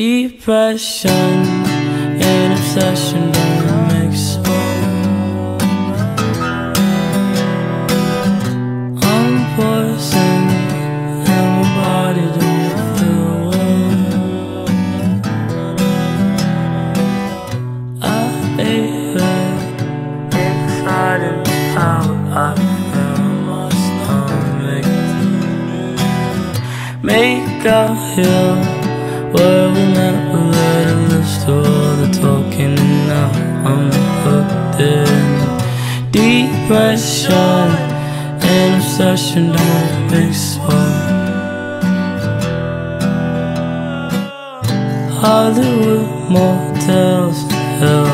Depression and obsession don't mix. I'm poison and my body don't feel well. I ate it inside and out. I feel my stomach. Make out here. Where we met, we read a list of the talking And now I'm hooked in Depression and obsession don't mix well Hollywood motels Hell,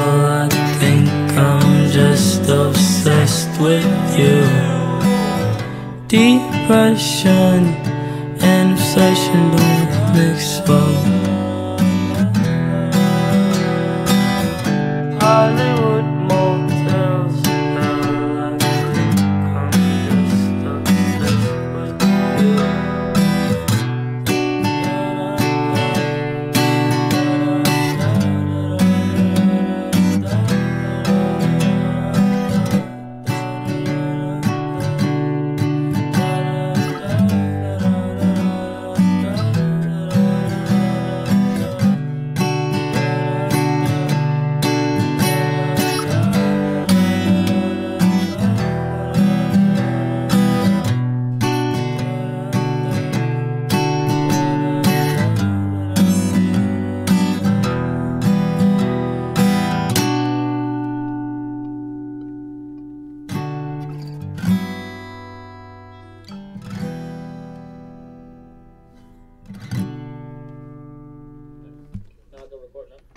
I think I'm just obsessed with you Depression and obsession don't well Hollywood recording.